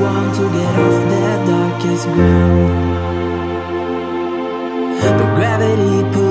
want to get off that darkest ground. But gravity pulls